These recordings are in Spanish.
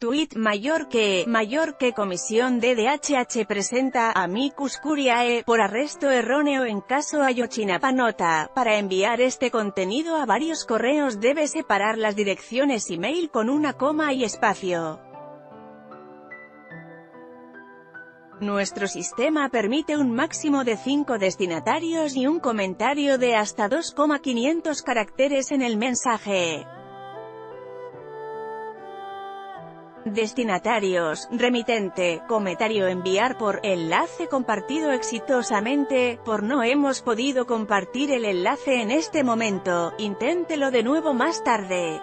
Tuit mayor que, mayor que Comisión de presenta a Amicus Curiae, por arresto erróneo en caso Ayotzinapa Nota, para enviar este contenido a varios correos debe separar las direcciones email con una coma y espacio. Nuestro sistema permite un máximo de 5 destinatarios y un comentario de hasta 2,500 caracteres en el mensaje. Destinatarios, remitente, comentario enviar por, enlace compartido exitosamente, por no hemos podido compartir el enlace en este momento, inténtelo de nuevo más tarde.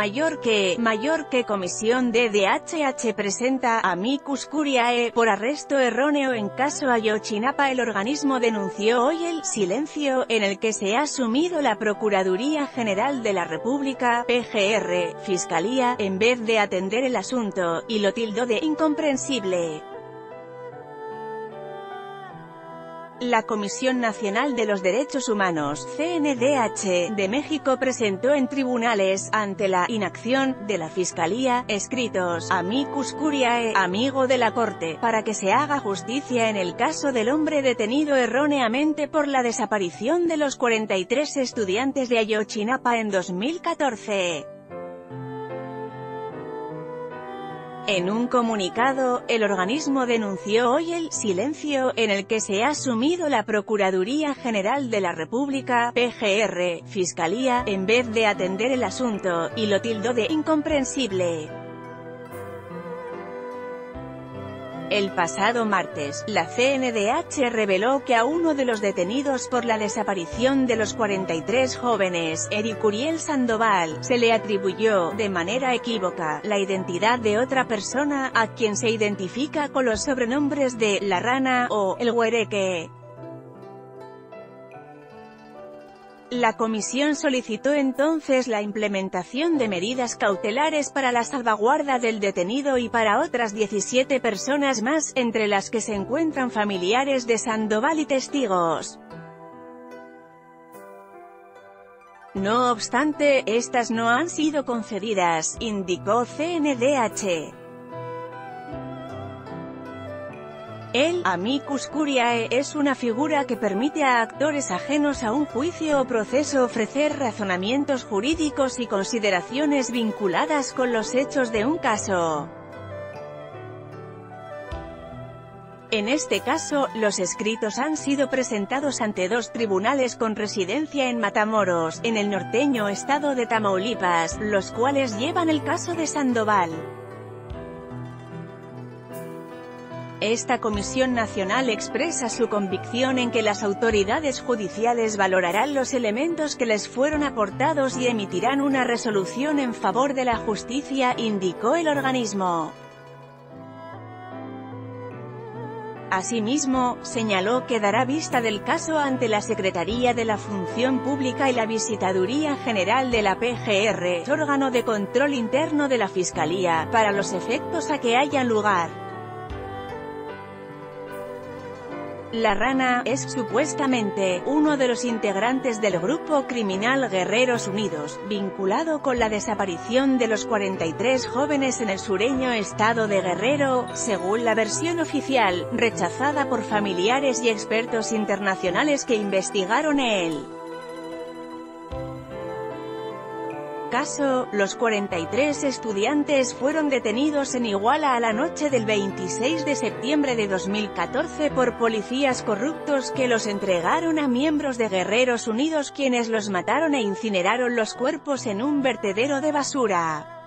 Mayor que, mayor que Comisión de DHH presenta a Amicus Curiae, por arresto erróneo en caso Ayotzinapa el organismo denunció hoy el «silencio» en el que se ha asumido la Procuraduría General de la República, PGR, Fiscalía, en vez de atender el asunto, y lo tildó de «incomprensible». La Comisión Nacional de los Derechos Humanos, CNDH, de México presentó en tribunales, ante la inacción de la Fiscalía, escritos amicus curiae, amigo de la Corte, para que se haga justicia en el caso del hombre detenido erróneamente por la desaparición de los 43 estudiantes de Ayotzinapa en 2014. En un comunicado, el organismo denunció hoy el «silencio» en el que se ha asumido la Procuraduría General de la República, PGR, Fiscalía, en vez de atender el asunto, y lo tildó de «incomprensible». El pasado martes, la CNDH reveló que a uno de los detenidos por la desaparición de los 43 jóvenes, Eric Uriel Sandoval, se le atribuyó, de manera equívoca, la identidad de otra persona, a quien se identifica con los sobrenombres de «La Rana» o «El Huereque». La comisión solicitó entonces la implementación de medidas cautelares para la salvaguarda del detenido y para otras 17 personas más, entre las que se encuentran familiares de Sandoval y testigos. No obstante, estas no han sido concedidas, indicó CNDH. El amicus curiae es una figura que permite a actores ajenos a un juicio o proceso ofrecer razonamientos jurídicos y consideraciones vinculadas con los hechos de un caso. En este caso, los escritos han sido presentados ante dos tribunales con residencia en Matamoros, en el norteño estado de Tamaulipas, los cuales llevan el caso de Sandoval. Esta Comisión Nacional expresa su convicción en que las autoridades judiciales valorarán los elementos que les fueron aportados y emitirán una resolución en favor de la justicia, indicó el organismo. Asimismo, señaló que dará vista del caso ante la Secretaría de la Función Pública y la Visitaduría General de la PGR, órgano de control interno de la Fiscalía, para los efectos a que haya lugar. La Rana, es, supuestamente, uno de los integrantes del grupo criminal Guerreros Unidos, vinculado con la desaparición de los 43 jóvenes en el sureño estado de Guerrero, según la versión oficial, rechazada por familiares y expertos internacionales que investigaron él. Caso, los 43 estudiantes fueron detenidos en Iguala a la noche del 26 de septiembre de 2014 por policías corruptos que los entregaron a miembros de Guerreros Unidos quienes los mataron e incineraron los cuerpos en un vertedero de basura.